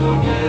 Lord.